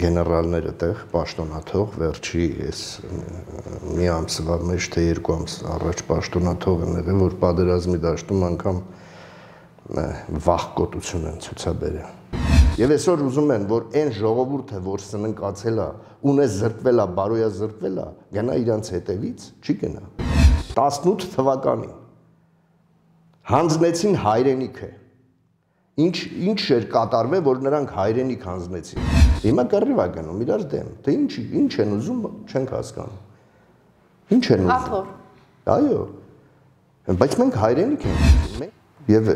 գեներալները տեղ պաշտոնաթող վերջի այս մի ամսվա մեջ թե երկու ամս առաջ պաշտոնաթող են եղել, որ պատերազմի դաշտում անգամ վախկոտություն են ցուցաբերել։ Եվ այսօր ուզում են, որ այն ժողովուրդը, որ սննկացել է, ունե զրկվել է, բարոյա զրկվել է, գնա իրանց հետևից, չի գնա։ 18 թվականին հանձնեցին հայրենիքը ինչ ինչ էր կատարվել, որ նրանք հայրենիք հանձնեցին։ Հիմա կռիվ է գնում իրար դեմ։ Թե ինչ ինչ են ուզում, չենք հասկանում։ Ինչ են ուզում։ Աթոր։ Այո։ Բայց մենք հայրենիք ենք։ Եվ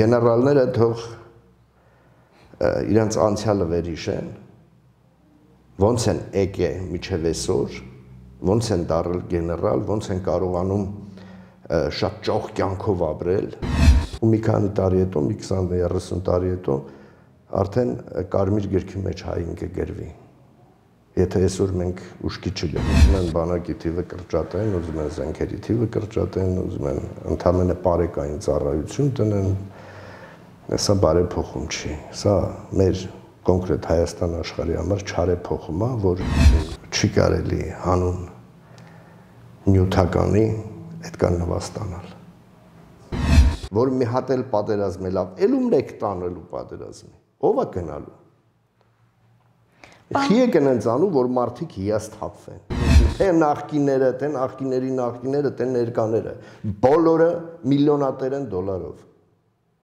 գեներալները թող իրանց անցյալը վերհիշեն, ոնց են եկե միջև այսօր, ոնց են դարել գեներալ, ոնց են կարողանում շատ ճոխ կյանքով ապրել ու մի քանի տարի հետո, մի 20-30 տարի հետո արդեն կարմիր գրքի մեջ հային կգրվի։ Եթե այսօր մենք ուշքի չգնանք, ուզում են բանակի թիվը կրճատեն, ուզում են զենքերի թիվը կրճատեն, ուզում են ընդհանրապես բարեկային ծառայություն տնեն, սա բարեփոխում չի։ Սա մեր կոնկրետ Հայաստան աշխարհի համար չարեփոխում է, որ չի կարելի հանուն նյութականի այդքան նվաստանալ որ մի հատ էլ պատերազմել ավ, ելումն եք տանելու պատերազմի։ Ո՞վ է գնալու։ Խի է գնանց անում, որ մարդիկ հիասթափվեն։ Թե նախկիները, թե նախկիների նախկիները, թե ներկաները, բոլորը միլիոնատեր են դոլարով։